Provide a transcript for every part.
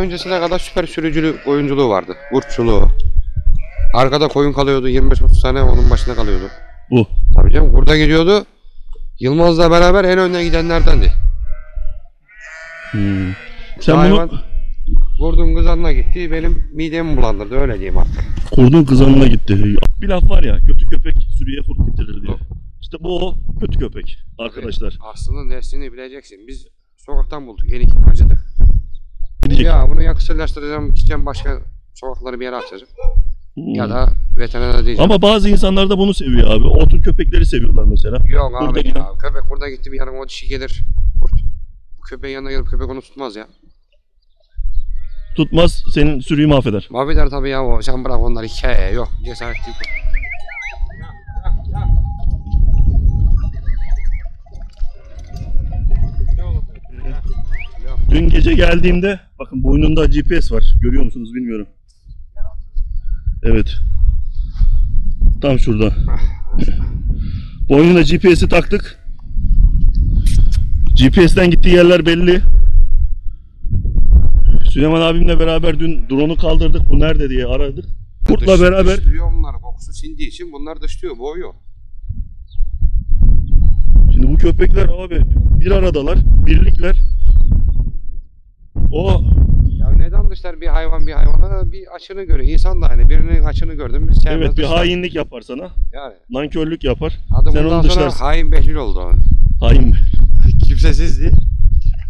öncesine kadar süper sürücülük oyunculuğu vardı. Kurtçuluğu. Arkada koyun kalıyordu. 25-30 tane onun başında kalıyordu. Bu. Tabii canım burada gidiyordu. Yılmaz'la beraber en önden gidenlerdendi. Hmm. Sen Hayvan bunu vurdum kızanına gitti. Benim midemi bulandırdı. Öyle diyeyim artık. kurdun kızanına gitti. Bir laf var ya kötü köpek sürüye kurt getirir diye. İşte bu o kötü köpek arkadaşlar. Aslında neslini bileceksin. Biz sokaktan bulduk. Enik acıdık. Gidecek. Ya bunu ya. Gideceğim başka sokakları bir yere atacağım. Hmm. Ya da veterinere diyeceğim. Ama bazı insanlar da bunu seviyor abi. O tür köpekleri seviyorlar mesela. Yok Burada abi giden- ya. Köpek burada gitti bir yarın o dişi gelir. Kurt. Bu köpeğin yanına gelip köpek onu tutmaz ya. Tutmaz senin sürüyü mahveder. Mahveder tabii ya o. Sen bırak onları hikaye yok. Cesaret değil. Dün gece geldiğimde bakın boynunda GPS var. Görüyor musunuz bilmiyorum. Evet. Tam şurada. Boynuna GPS'i taktık. GPS'ten gittiği yerler belli. Süleyman abimle beraber dün drone'u kaldırdık. Bu nerede diye aradık. Kurtla Dış- beraber Dışlıyor bunlar. Kokusu sindiği için bunlar dışlıyor. Boğuyor. Şimdi bu köpekler abi bir aradalar, birlikler. O Ya neden dışlar bir hayvan bir hayvana bir açını görüyor. İnsan da aynı. Birinin açını gördün mü sevmez evet bir dışlar. hainlik yapar sana. Yani. Nankörlük yapar. Adı Sen bundan onu sonra dışlarsın. hain Behlül oldu o. Hain. Kimsesizdi.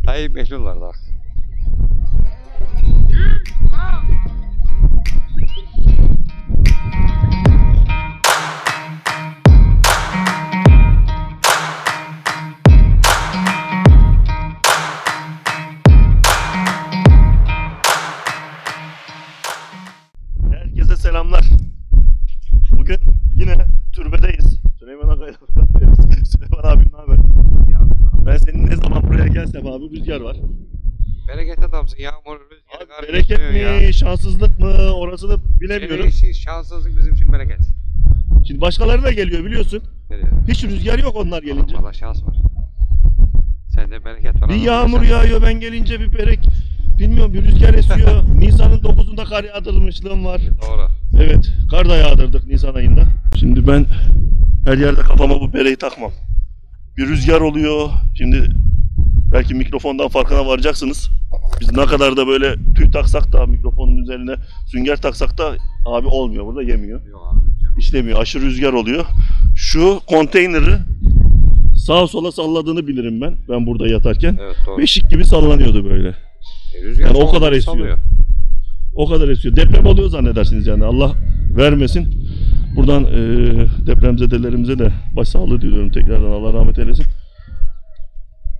Hain Behlül vardı. Buraya gelsem abi rüzgar var. Bereket adamsın. Yağmur, rüzgar, Abi bereket mi, ya. şanssızlık mı orasını bilemiyorum. Senin için şanssızlık bizim için bereket. Şimdi başkaları da geliyor biliyorsun. Nereye? Hiç rüzgar yok onlar gelince. Valla şans var. Sende bereket var. Bir yağmur sen? yağıyor ben gelince bir berek. Bilmiyorum bir rüzgar esiyor. Nisan'ın 9'unda kar yağdırmışlığım var. Doğru. Evet, kar da yağdırdık Nisan ayında. Şimdi ben her yerde kafama bu bereyi takmam. Bir rüzgar oluyor. Şimdi belki mikrofondan farkına varacaksınız. Biz ne kadar da böyle tüy taksak da mikrofonun üzerine sünger taksak da abi olmuyor burada yemiyor. Yok abi. İşlemiyor. Aşırı rüzgar oluyor. Şu konteyneri sağa sola salladığını bilirim ben. Ben burada yatarken. Evet doğru. Beşik gibi sallanıyordu böyle. E, rüzgar Yani o kadar sallıyor. esiyor. O kadar esiyor. Deprem oluyor zannedersiniz yani. Allah vermesin. Buradan e, depremzedelerimize de başsağlığı diliyorum tekrardan. Allah rahmet eylesin.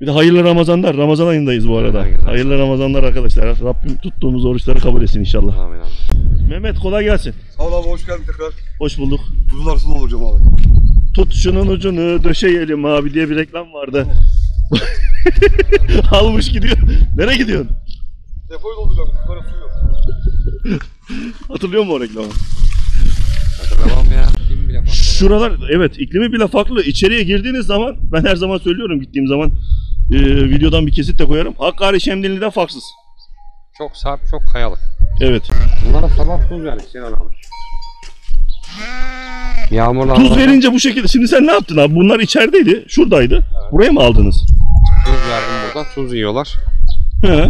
Bir de hayırlı Ramazanlar. Ramazan ayındayız bu arada. Hayırlı Hayırlı Ramazanlar arkadaşlar. Rabbim tuttuğumuz oruçları kabul etsin inşallah. Amin amin. Mehmet kolay gelsin. Sağ ol abi hoş geldin tekrar. Hoş bulduk. Buzlarsız olacağım abi. Tut şunun ucunu döşeyelim abi diye bir reklam vardı. Almış gidiyor. Nereye gidiyorsun? Depoyu dolduracağım. Buzlara su yok. Hatırlıyor musun o reklamı? Hatırlamam ya. Kim bile farklı. Şuralar evet iklimi bile farklı. İçeriye girdiğiniz zaman ben her zaman söylüyorum gittiğim zaman e, videodan bir kesit de koyarım. Hakkari Şemdinli'den farksız. Çok sarp, çok kayalık. Evet. Bunlara sabah tuz verdik Sinan abi. Yağmurlar Tuz verince bu şekilde. Şimdi sen ne yaptın abi? Bunlar içerideydi. Şuradaydı. Buraya mı aldınız? Tuz verdim burada. Tuz yiyorlar. He.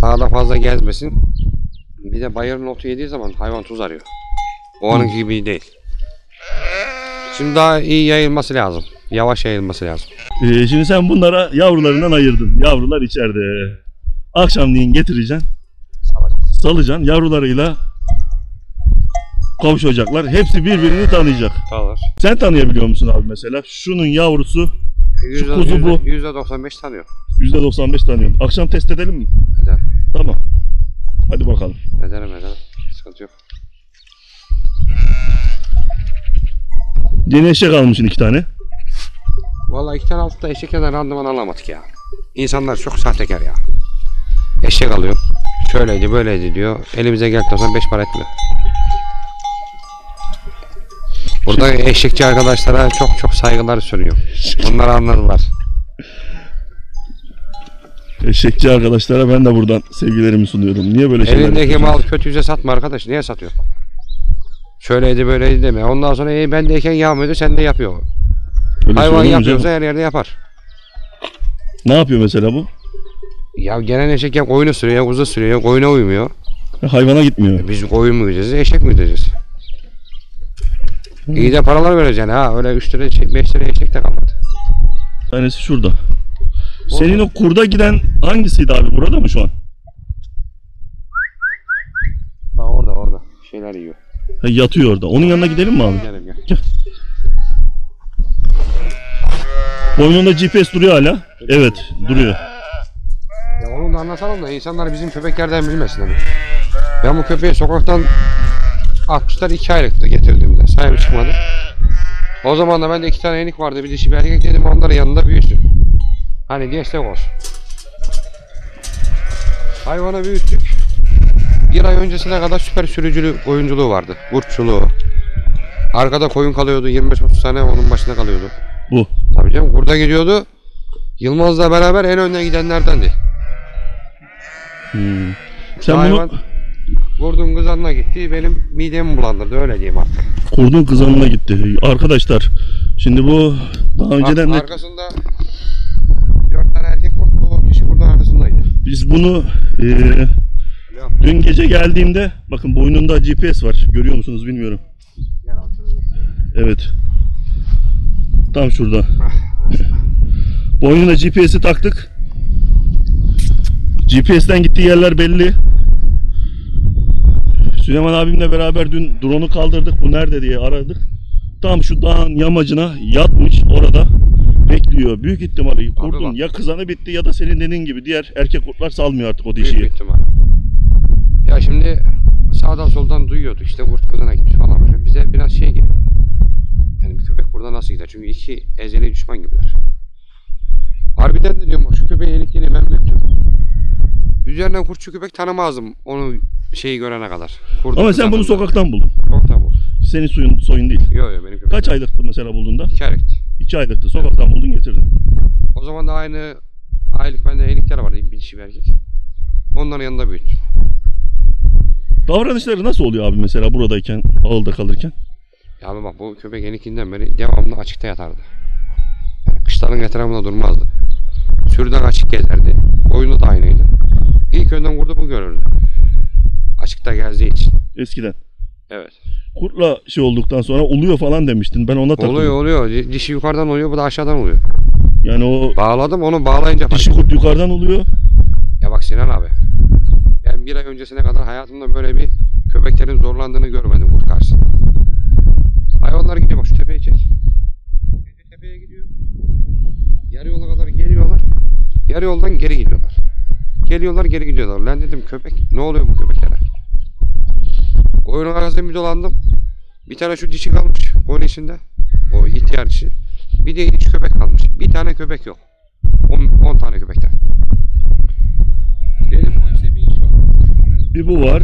Daha da fazla gezmesin. Bir de bayırın otu yediği zaman hayvan tuz arıyor. O anın gibi değil. Şimdi daha iyi yayılması lazım. Yavaş yayılması lazım. E, şimdi sen bunlara yavrularından ayırdın. Yavrular içeride. Akşamleyin getireceksin. Salacaksın. Yavrularıyla kavuşacaklar. Hepsi birbirini tanıyacak. Kalır. Sen tanıyabiliyor musun abi mesela? Şunun yavrusu Yüzde, kuzu yüzde, bu. Yüzde 95 tanıyor. %95 tanıyorum. Akşam test edelim mi? Eder. Tamam. Hadi bakalım. Ederim ederim. Sıkıntı yok. Yeni eşek almışsın iki tane. Vallahi iki tane altıda eşekten randıman alamadık ya. İnsanlar çok sahtekar ya. Eşek alıyor. Şöyleydi böyleydi diyor. Elimize geldi o zaman beş para etmiyor. Burada eşekçi arkadaşlara çok çok saygılar sunuyor. Onlar anladılar. Eşekçi arkadaşlara ben de buradan sevgilerimi sunuyorum. Niye böyle şeyler Elindeki mal kötüyse satma arkadaş. Niye satıyor? Şöyleydi böyleydi deme. Ondan sonra iyi bendeyken yağmıyordu sen de yapıyor. Öyle Hayvan yapıyorsa her yerde yapar. Ne yapıyor mesela bu? Ya gelen eşek ya koyunu sürüyor ya kuzu sürüyor ya koyuna uymuyor. Hayvana gitmiyor. E Biz koyun mu gideceğiz eşek mi gideceğiz? İyi de paralar vereceksin ha. Öyle 3 lira eşek 5 lira eşek de kalmadı. Tanesi şurada. Senin o kurda giden hangisiydi abi? Burada mı şu an? Ha orada orada. Şeyler yiyor. Ha, yatıyor orada. Onun yanına gidelim mi abi? Gel gel. Boynunda GPS duruyor hala. Evet duruyor. Ya onu da anlatalım da insanlar bizim köpeklerden bilmesin hani. Ben bu köpeği sokaktan atmışlar 2 aylıktı getirdiğimde. Sahibi çıkmadı. O zaman da bende iki tane yenik vardı. Bir dişi bir erkek dedim onların yanında büyüsün. Hani destek olsun. Hayvanı büyüttük. Bir ay öncesine kadar süper sürücülü oyunculuğu vardı. Kurtçuluğu. Arkada koyun kalıyordu. 25-30 tane onun başında kalıyordu. Bu. Tabii canım kurda gidiyordu. Yılmaz'la beraber en önden gidenlerdendi. Hmm. Sen Hayvan bunu vurdum kızarına gitti. Benim midemi bulandırdı öyle diyeyim artık. kurdun kızanına gitti. Arkadaşlar şimdi bu daha önceden de Ar- Arkasında dört tane erkek var. Bu dişi buradan arkasındaydı. biz bunu e, dün gece geldiğimde bakın boynunda GPS var. Görüyor musunuz bilmiyorum. Evet. Tam şurada. Boynuna GPS'i taktık. GPS'ten gittiği yerler belli. Süleyman abimle beraber dün drone'u kaldırdık. Bu nerede diye aradık. Tam şu dağın yamacına yatmış orada bekliyor. Büyük ihtimalle kurdun ya kızanı bitti ya da senin dediğin gibi diğer erkek kurtlar salmıyor artık o Büyük dişiyi. bir ihtimal. Ya şimdi sağdan soldan duyuyorduk işte kurt kızına gitmiş falan. böyle. Bize biraz şey geliyor. Yani bir köpek burada nasıl gider? Çünkü iki ezeli düşman gibiler. Harbiden de diyorum şu köpeğin elikliğini ben büyüttüm. Üzerinden kurtçu köpek tanımazdım onu şeyi görene kadar. Kurdu Ama sen bunu sokaktan buldun. Sokaktan buldum. Senin suyun soyun değil. Yok yok benim köpeğim. Kaç aylıktı mesela bulduğunda? İki aylıktı. İki aylıktı. Sokaktan buldun getirdin. O zaman da aynı aylık bende enikler vardı bir dişi bir erkek. Onların yanında büyüttüm. Davranışları nasıl oluyor abi mesela buradayken, ağılda kalırken? Ya bak bu köpek enikinden beri devamlı açıkta yatardı. Yani kışların etrafında durmazdı. Sürüden açık gezerdi. Koyunu da aynıydı. İlk önden kurdu bu görürdü. Açıkta gezdiği için. Eskiden. Evet. Kurtla şey olduktan sonra uluyor falan demiştin. Ben ona takıldım. Oluyor oluyor. Di- Dişi yukarıdan oluyor bu da aşağıdan oluyor. Yani o Bağladım onu bağlayınca dişi kurt yukarıdan oluyor. Ya bak Sinan abi. Ben bir ay öncesine kadar hayatımda böyle bir köpeklerin zorlandığını görmedim kurt karşısında. Hayvanlar gidiyor bak şu tepeye çek. Tepeye gidiyor. Yarı yola kadar geliyorlar. Yarı yoldan geri gidiyorlar. Geliyorlar geri gidiyorlar. Lan dedim köpek ne oluyor bu köpeklere? Koyunun arasında bir dolandım. Bir tane şu dişi kalmış koyun içinde. O ihtiyar dişi. Bir de hiç köpek kalmış. Bir tane köpek yok. 10 tane köpekten. Dedim bu işte bir iş var. Bir bu var.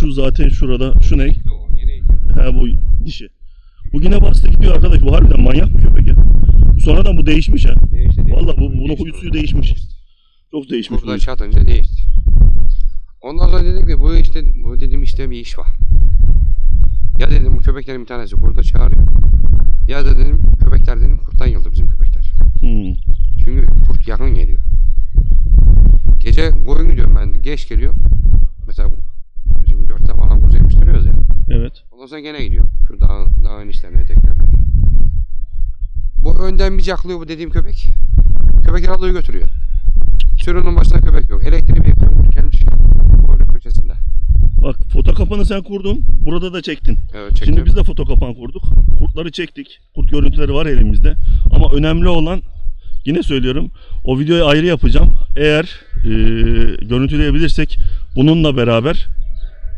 Şu zaten şurada. Şu ne? Ha bu dişi. Bu yine bastı gidiyor arkadaş. Bu harbiden manyak bir köpek ya. Sonradan bu değişmiş ha. değişti. Vallahi bu bunun huyu suyu değişmiş. Çok değişmiş. Burada çatınca değişti. Ondan sonra dedim ki bu işte bu dedim işte bir iş var. Ya dedim bu köpeklerin bir tanesi burada çağırıyor. Ya da dedim köpekler dedim kurttan yıldı bizim köpekler. Hmm. Çünkü kurt yakın geliyor. Gece koyun gidiyorum ben geç geliyor. Mesela dörtte falan kuzu yemiştiriyoruz ya. Evet. Ondan sonra gene gidiyor. Şu dağın, dağın işlerine tekrar. Bu önden bir caklıyor bu dediğim köpek. Köpekler alıyor götürüyor. Sürünün başında köpek yok. Elektriği bir. Kurt gelmiş. Koyunun köşesinde. Bak foto kapanı sen kurdun. Burada da çektin. Evet çektim. Şimdi biz de foto kapan kurduk. Kurtları çektik. Kurt görüntüleri var elimizde. Ama önemli olan yine söylüyorum. O videoyu ayrı yapacağım. Eğer e, görüntüleyebilirsek bununla beraber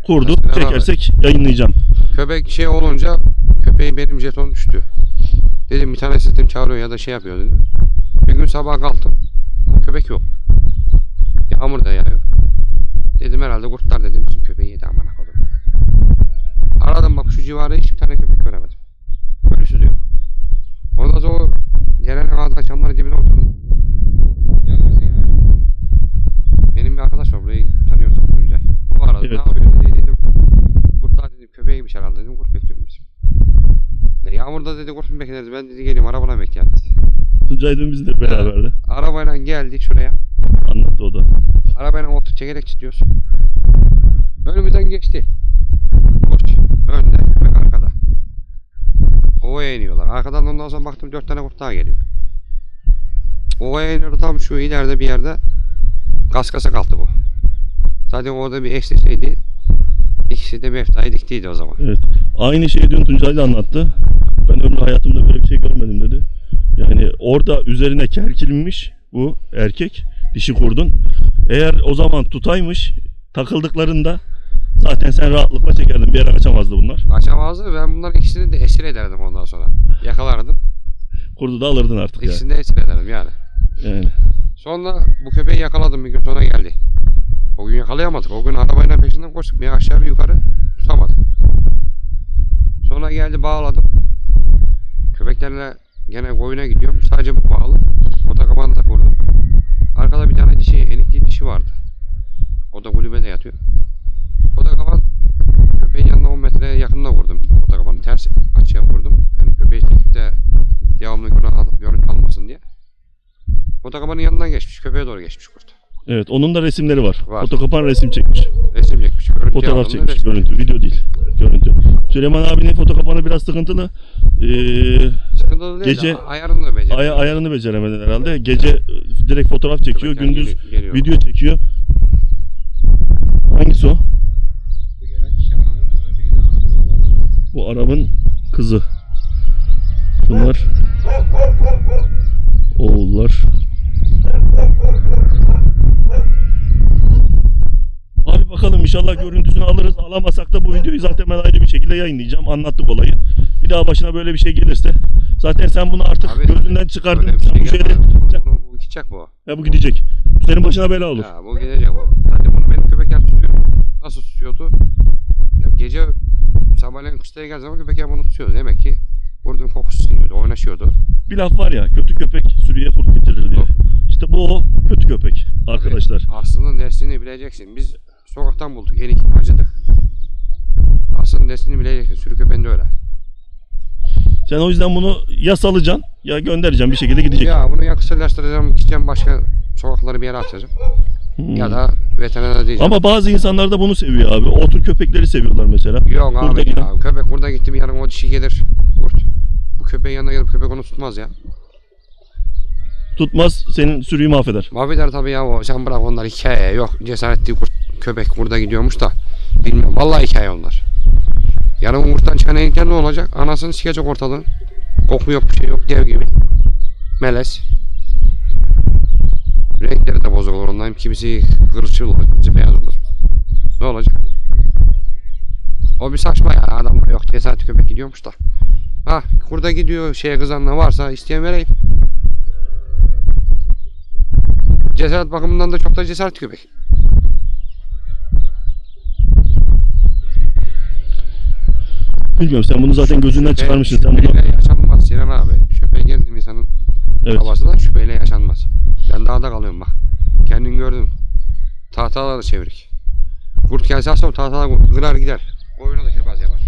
kurdu Beraber. çekersek yayınlayacağım. Köpek şey olunca köpeğin benim jeton düştü. Dedim bir tanesi dedim çağırıyor ya da şey yapıyor dedim. Bir gün sabah kalktım. Köpek yok. Yağmur da yağıyor. Dedim herhalde kurtlar dedim bizim köpeği yedi aman akıllı. Aradım bak şu civarda hiçbir tane köpek göremedim. Ölüsü de yok. Ondan sonra gelen ağzı açanların dibine oturdum. gelmiş herhalde dedim kurt bekliyorum bizim. Ne mu bekleriz ben dedi geleyim arabayla dedi. Tuncay dün bizle beraberdi. Arabayla geldik şuraya. Anlattı o da. Arabayla otur çekerek gidiyoruz. Önümüzden geçti. Kurt önde köpek arkada. Ovaya iniyorlar. Arkadan ondan sonra baktım dört tane kurt daha geliyor. Ovaya iniyordu tam şu ileride bir yerde kaskasa kalktı bu. Zaten orada bir ekstra şeydi. İkisi de meftayı diktiydi o zaman. Evet. Aynı şeyi dün Tuncay da anlattı. Ben ömrü hayatımda böyle bir şey görmedim dedi. Yani orada üzerine kerkilinmiş bu erkek dişi kurdun. Eğer o zaman tutaymış takıldıklarında zaten sen rahatlıkla çekerdin. Bir yere kaçamazdı bunlar. Kaçamazdı. Ben bunların ikisini de esir ederdim ondan sonra. Yakalardım. Kurdu da alırdın artık. İkisini de esir ederdim yani. Yani. Sonra bu köpeği yakaladım bir gün sonra geldi. O gün yakalayamadık. O gün arabayla peşinden koştuk. Bir aşağı bir yukarı tutamadık. Sonra geldi bağladım. Köpeklerle gene koyuna gidiyorum. Sadece bu bağlı. O da vurdum. Arkada bir tane dişi, enikli dişi vardı. O da kulübede yatıyor. O da kapan köpeğin yanına 10 metre yakınına vurdum. O da kapanı ters açıya vurdum. Yani köpeği çekip de devamlı görüntü almasın diye. Otokabanın yanından geçmiş. Köpeğe doğru geçmiş kurt. Evet onun da resimleri var. Var. Fotokapan resim çekmiş. Resim çekmiş. Görüntü Fotoğraf çekmiş. resim Görüntü. Video değil. Görüntü. Süleyman abinin fotokapanı biraz sıkıntılı. Ee, Sıkıntılı değil Gece- de ayarını beceriyor. aya, ayarını beceremeden herhalde. Gece e, direkt fotoğraf çekiyor. Köpekler Gündüz geli- geliyor. video çekiyor. Hangisi o? Bu Arap'ın kızı. Bunlar oğullar. Abi bakalım inşallah görüntüsünü alırız. Alamasak da bu videoyu zaten ben ayrı bir şekilde yayınlayacağım. Anlattık olayı. Bir daha başına böyle bir şey gelirse zaten sen bunu artık Abi, gözünden çıkardın. Bir Sen şey bu şeyde. Bunu, bu gidecek bu. ya bu gidecek. Senin başına bela olur. Ya bu gidecek bu. Zaten bunu benim köpekler tutuyor. Nasıl tutuyordu? Ya gece sabahleyin kışlaya geldiği zaman köpekler bunu tutuyordu. Demek ki vurduğum kokusu siniyordu, oynaşıyordu. Bir laf var ya kötü köpek sürüye kurt getirir diye. İşte bu o kötü köpek arkadaşlar. Aslının neslini bileceksin. Biz sokaktan bulduk, enik acıdık. Neslini bileceksin. Sürü köpeğinde öyle. Sen o yüzden bunu ya salacaksın ya göndereceksin bir şekilde gidecek. Ya bunu ya kısırlaştıracağım, gideceğim başka sokakları bir yere atacağım. Hmm. Ya da veterinere diyeceğim. Ama bazı insanlar da bunu seviyor abi. O tür köpekleri seviyorlar mesela. Yok Burada abi yine- ya. Köpek burada gitti mi yarın o dişi gelir. Kurt. Bu köpeğin yanına gelip köpek onu tutmaz ya. Tutmaz senin sürüyü mahveder. Mahveder tabii ya o. Sen bırak onlar hikaye. Yok cesaretli kurt köpek burada gidiyormuş da. Bilmiyorum. Vallahi hikaye onlar. Yarın kurttan çıkan eğilken ne olacak? Anasını sikecek ortalığın. Koku yok bir şey yok. Dev gibi. Melez. Renkleri de bozuk olur onların. Kimisi kırçıl olur. Kimisi beyaz olur. Ne olacak? O bir saçma ya. Adam yok cesaretli köpek gidiyormuş da. Ha kurda gidiyor şeye kızanla varsa isteyen vereyim. Cesaret bakımından da çok da cesaretli köpek. Bilmiyorum sen bunu zaten gözünden çıkarmışsın. Sen bunu... Şüpheyle yaşanmaz Sinan abi. Şüphe girdi mi insanın Evet. havasına şüpheyle yaşanmaz. Ben dağda kalıyorum bak. Kendin gördün. Tahtalar da çevirik. Kurt gelse aslında o tahtalar kırar gider. Oyuna da kebaz yapar.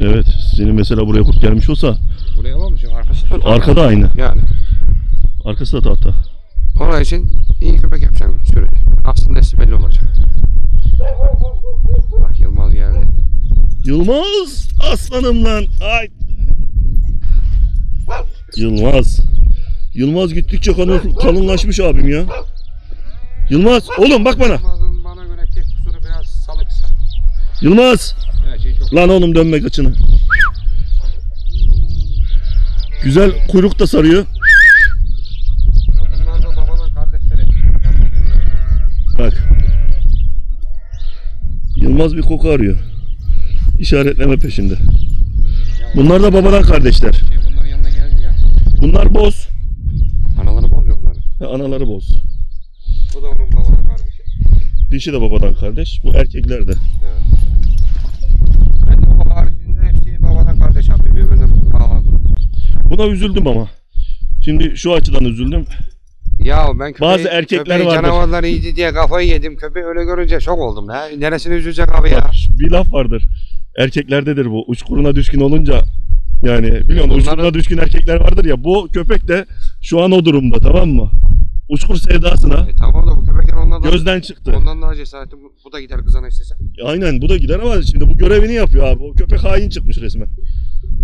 Evet. Senin mesela buraya kurt gelmiş olsa Buraya? Şu arkası da tahta. arkada aynı. Yani. Arkası da tahta. Onun için iyi köpek yapacaksın sürede. Aslında nesli belli olacak. Bak Yılmaz geldi. Yılmaz aslanım lan. Ay. Yılmaz. Yılmaz gittikçe kalın, kalınlaşmış abim ya. Yılmaz oğlum bak bana. Yılmaz'ın bana göre tek kusuru biraz salıksa. Yılmaz. Her şey çok Lan oğlum dönme kaçını. Güzel kuyruk da sarıyor. Bunlar da babadan kardeşleri. Yanına geliyor. Bak. Yılmaz bir koku arıyor. İşaretleme peşinde. Bunlar da babadan kardeşler. Şey bunların yanına geldi ya. Bunlar boz. Anaları bozuyor onları. Ve anaları boz. Bu da onun babadan kardeşi. Dişi de babadan kardeş. Bu erkekler de. Ben de bu haricinde hepsi babadan kardeş abi. Birbirine bağlandı. Buna üzüldüm ama. Şimdi şu açıdan üzüldüm. Ya ben köpeği, Bazı erkekler köpeğin vardır. canavarlar iyiydi diye kafayı yedim. Köpeği öyle görünce şok oldum. Ha. Neresine üzülecek abi ya? Bir laf vardır. Erkeklerdedir bu. Uçkuruna düşkün olunca yani biliyorsun Bunları- uçkuruna düşkün erkekler vardır ya bu köpek de şu an o durumda tamam mı? Uçkur sevdasına E tamam da bu köpekler ondan daha, gözden çıktı. ondan daha cesaretli. Bu, bu da gider kızana istese. Aynen bu da gider ama şimdi bu görevini yapıyor abi. O köpek hain çıkmış resmen.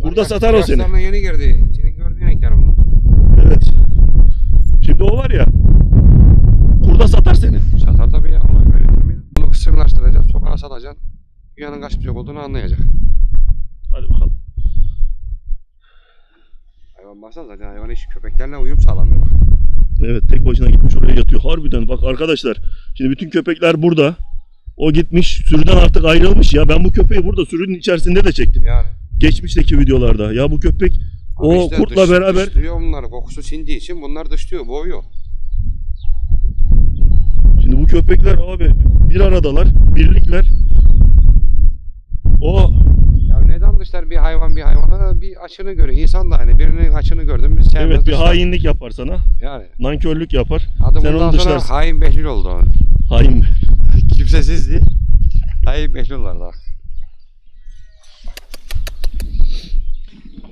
Burada satar o seni. Yeni girdi. Senin gördüğün renkler bunlar. Evet. Şimdi o var ya kurda satar seni. Satar tabii ya. Ama öyle? Bunu kısırlaştıracaksın. Sokağa salacaksın. Dünyanın kaç bucak olduğunu anlayacak. Hadi bakalım. Hayvan baksana zaten hayvan hiç köpeklerle uyum sağlamıyor bak. Evet tek başına gitmiş oraya yatıyor. Harbiden bak arkadaşlar. Şimdi bütün köpekler burada. O gitmiş sürüden artık ayrılmış ya. Ben bu köpeği burada sürünün içerisinde de çektim. Yani. Geçmişteki videolarda. Ya bu köpek o Abi işte kurtla dış- beraber Dışlıyor bunları. Kokusu sindiği için bunlar dışlıyor. Boğuyor. Şimdi bu köpekler abi bir aradalar, birlikler. O Ya neden dışlar bir hayvan bir hayvana bir açını görüyor. İnsan da aynı. Birinin açını gördün mü sevmez evet bir dışlar. hainlik yapar sana. Yani. Nankörlük yapar. Adı Sen onu sonra dışlarsın. hain Behlül oldu onun. Hain. Kimsesizdi. Hain Behlül vardı.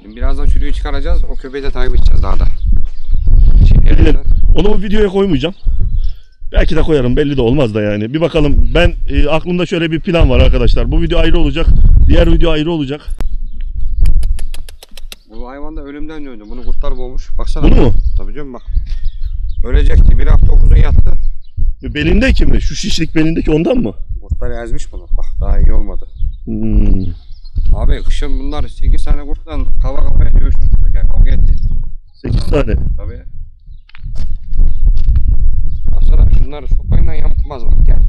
Şimdi birazdan sürüyü çıkaracağız. O köpeği de takip edeceğiz daha da. Şimdi. Onu o videoya koymayacağım. Belki de koyarım belli de olmaz da yani. Bir bakalım ben e, aklımda şöyle bir plan var arkadaşlar. Bu video ayrı olacak. Diğer video ayrı olacak. Bu hayvan da ölümden döndü. Bunu kurtlar boğmuş. Baksana. Bunu mu? Tabii canım bak. Ölecekti. Bir hafta uzun yattı. Belindeki mi? Şu şişlik belindeki ondan mı? Kurtlar ezmiş bunu. Bak daha iyi olmadı. Hmm. Abi kışın bunlar 8 tane kurtla kava kavaya dövüştü. Köpekler kavga etti. 8 tane. Tabii. Baksana şunları sopayla yamutmaz bak gel.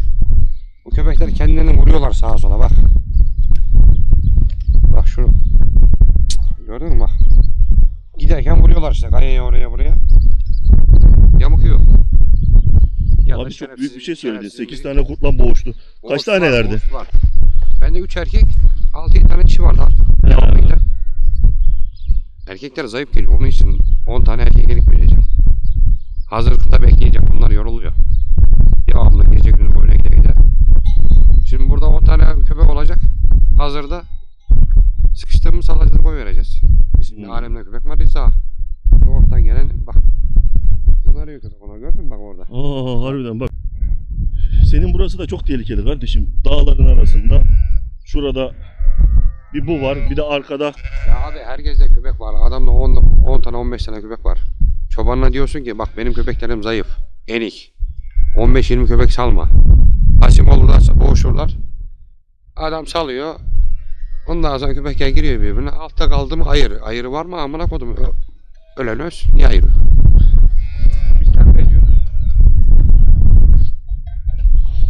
Bu köpekler kendilerini vuruyorlar sağa sola bak. Bak şunu. Gördün mü bak. Giderken vuruyorlar işte kayaya oraya buraya. Yamukıyor. Ya Abi çok büyük bir şey söyledin. şerefsiz 8 biri- tane kurtla boğuştu. Boğaz Kaç tane var, verdi? boğaz var. Bende 3 erkek, 6-7 tane dişi vardı. Devamıyla. Erkekler zayıf geliyor. Onun için 10 tane erkek elik vereceğim. Hazırlıkta bekleyeceğim. Bunlar yoruluyor. Devamlı gece gündüz boyuna gide gide. Şimdi burada 10 tane köpek olacak. Hazırda sıkıştığımız salacını koy vereceğiz. Şimdi Hmm. alemde köpek var ise sokaktan gelen bak. Bunlar yok köpek ona gördün mü bak orada. Aa harbiden bak. Senin burası da çok tehlikeli kardeşim. Dağların arasında. Şurada bir bu var. Bir de arkada. Ya abi herkeste köpek var. Adamda 10, 10 tane 15 tane köpek var. Çobanına diyorsun ki bak benim köpeklerim zayıf. Enik. 15-20 köpek salma. Hasim olurlarsa boğuşurlar. Adam salıyor. Ondan sonra köpekler giriyor birbirine. Altta kaldı mı ayır. Ayırı var mı amına kodum. Ölen öz. Niye ayırı? Biz terbiye ediyoruz.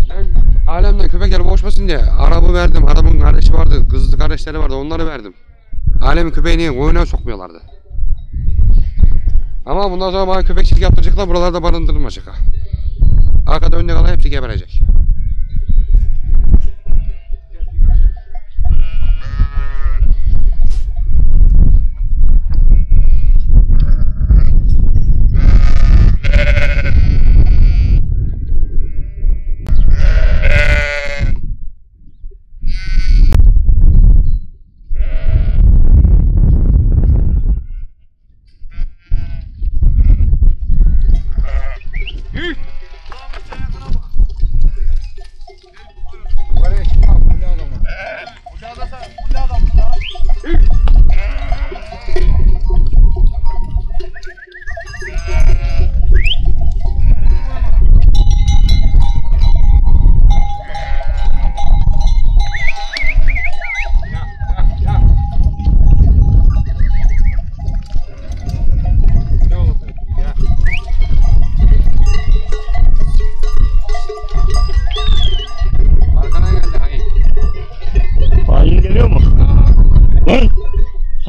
Ben alemde köpekler boğuşmasın diye arabı verdim. Adamın kardeşi vardı. Kızlı kardeşleri vardı. Onları verdim. Alemin köpeği niye koyuna sokmuyorlardı. Ama bundan sonra bana köpekçilik yaptıracaklar. Buralarda barındırılmayacak ha. Arkada önde kalan hepsi geberecek.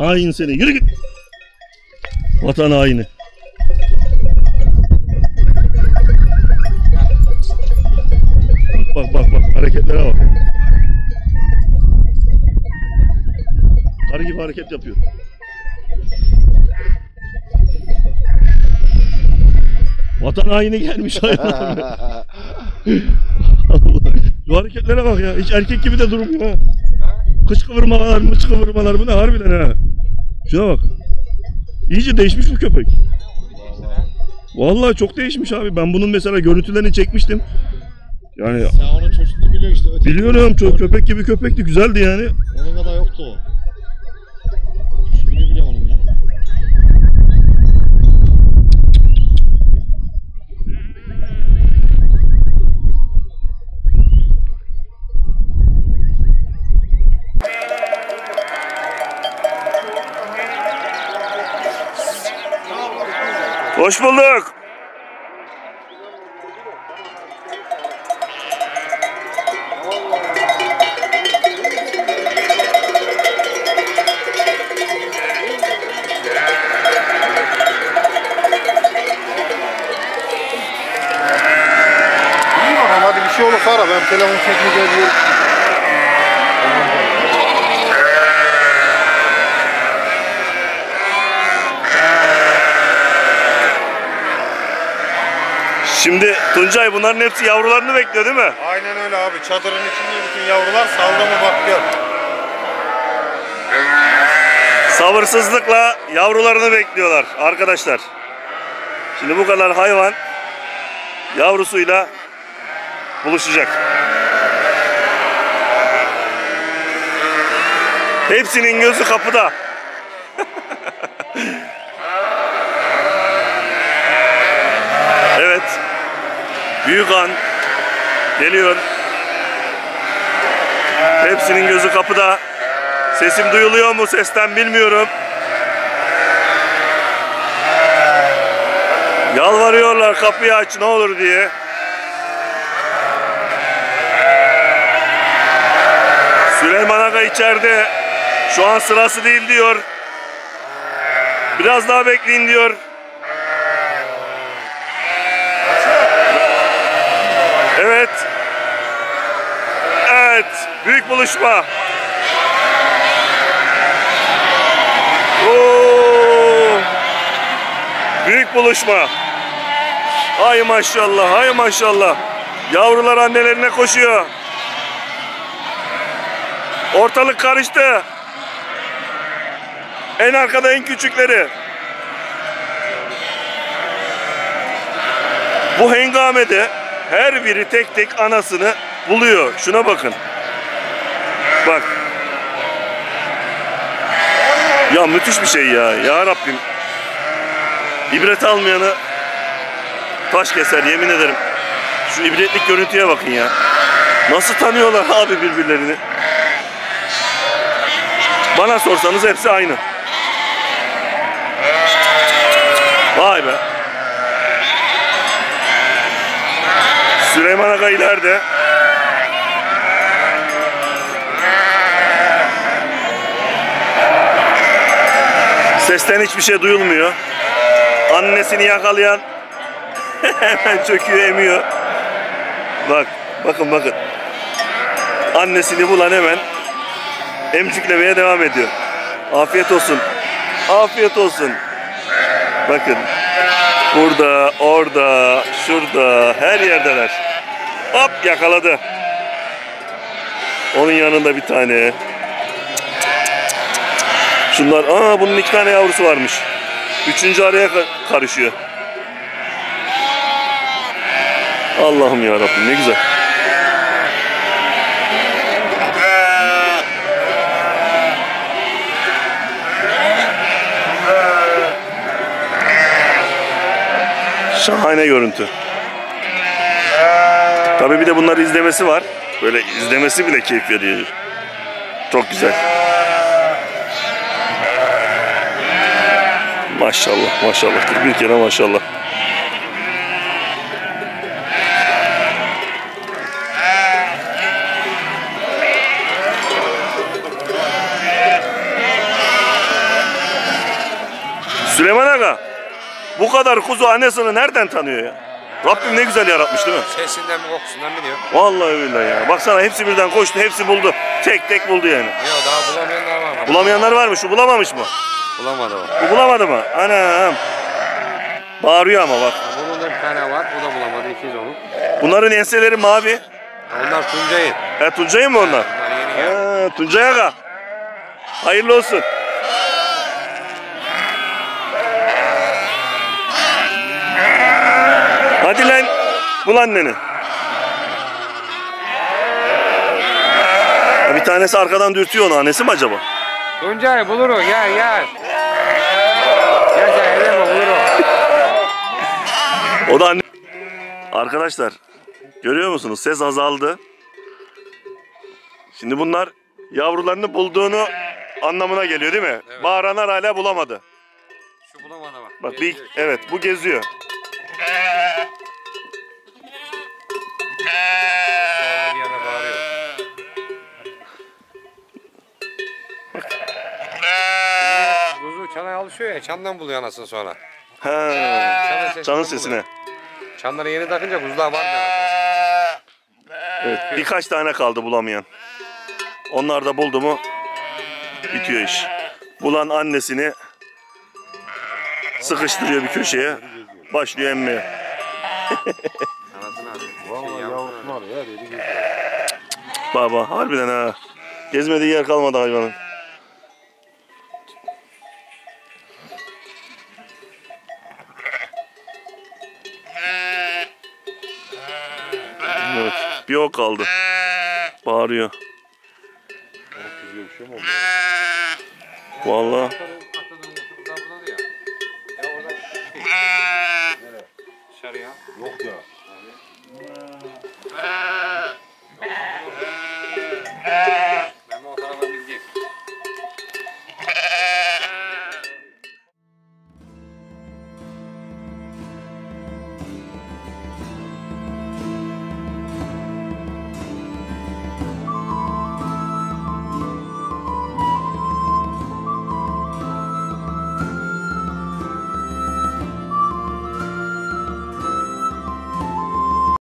Hain seni. Yürü git. Vatan haini. Bak bak bak hareketlere bak. Karı gibi hareket yapıyor. Vatan haini gelmiş hayvan. Şu hareketlere bak ya. Hiç erkek gibi de durmuyor ha. kıç kıvırmalar, mıç kıvırmalar bu ne harbiden ha. Şuna bak. İyice değişmiş bu köpek. Vallahi çok değişmiş abi. Ben bunun mesela görüntülerini çekmiştim. Yani Sen onun çocukluğunu biliyorsun işte. Öteki biliyorum çok köpek gibi köpekti. Güzeldi yani. Onun kadar yoktu o. Hoş bulduk. Şey olursa ara ben telefon çekmeyeceğim Şimdi Tuncay bunların hepsi yavrularını bekliyor değil mi? Aynen öyle abi çadırın içinde bütün yavrular saldı mı bakıyor. Sabırsızlıkla yavrularını bekliyorlar arkadaşlar. Şimdi bu kadar hayvan yavrusuyla buluşacak. Hepsinin gözü kapıda. evet. Büyük an geliyor. Hepsinin gözü kapıda. Sesim duyuluyor mu sesten bilmiyorum. Yalvarıyorlar kapıyı aç ne olur diye. Süleyman Aga içeride. Şu an sırası değil diyor. Biraz daha bekleyin diyor. Evet. Evet. Büyük buluşma. Oo! Büyük buluşma. Hay maşallah, hay maşallah. Yavrular annelerine koşuyor. Ortalık karıştı. En arkada en küçükleri. Bu hengamede her biri tek tek anasını buluyor. Şuna bakın. Bak. Ya müthiş bir şey ya. Ya Rabbim. İbret almayanı taş keser yemin ederim. Şu ibretlik görüntüye bakın ya. Nasıl tanıyorlar abi birbirlerini? Bana sorsanız hepsi aynı. Vay be. Süleyman Aga ileride. Sesten hiçbir şey duyulmuyor. Annesini yakalayan hemen çöküyor emiyor. Bak bakın bakın. Annesini bulan hemen emciklemeye devam ediyor. Afiyet olsun. Afiyet olsun. Bakın. Burada, orada, şurada, her yerdeler. Hop yakaladı. Onun yanında bir tane. Şunlar, aa bunun iki tane yavrusu varmış. Üçüncü araya ka- karışıyor. Allah'ım ya Rabbim ne güzel. Şahane görüntü. Tabii bir de bunları izlemesi var. Böyle izlemesi bile keyif veriyor. Çok güzel. Maşallah maşallah 41 kere maşallah. Süleyman Aga bu kadar kuzu annesini nereden tanıyor ya? Rabbim ne güzel yaratmış değil mi? Sesinden mi kokusundan biliyor. Vallahi billahi ya. Baksana hepsi birden koştu, hepsi buldu. Tek tek buldu yani. Yok daha bulamayanlar var. mı? Bulamayanlar var mı? Şu bulamamış mı? Bulamadı o. Bu bulamadı mı? Anam. Bağırıyor ama bak. Bunun da bir tane var. O da bulamadı. İkiz onun. Bunların enseleri mavi. Onlar Tuncay'ın. Ha Tuncay'ın mı onlar? Bunlar yeni geldi. Tuncay Aga. Hayırlı olsun. Hadi lan. Bul anneni. Bir tanesi arkadan dürtüyor onu. Annesi mi acaba? Tuncay bulur o gel gel. Gel sen elleme bulur o. O da anne. Arkadaşlar görüyor musunuz? Ses azaldı. Şimdi bunlar yavrularını bulduğunu anlamına geliyor değil mi? Evet. Bağıranlar hala bulamadı. Şu bulamadı bak. Bak bir, evet bu geziyor. Sonra bir yana bağırıyor. Kuzu çana alışıyor ya çandan buluyor anasını sonra. Ha, Çanın sesinden çanın buluyor. sesine. Çanları yeni takınca kuzular var mı? Evet, birkaç tane kaldı bulamayan. Onlar da buldu mu bitiyor iş. Bulan annesini sıkıştırıyor bir köşeye. Başlıyor emmeye. Anasını alıyor. Vallahi Şey, her yeri geziyor. Baba harbiden ha. Gezmediği yer kalmadı hayvanın. Bir o kaldı. Bağırıyor. Güzel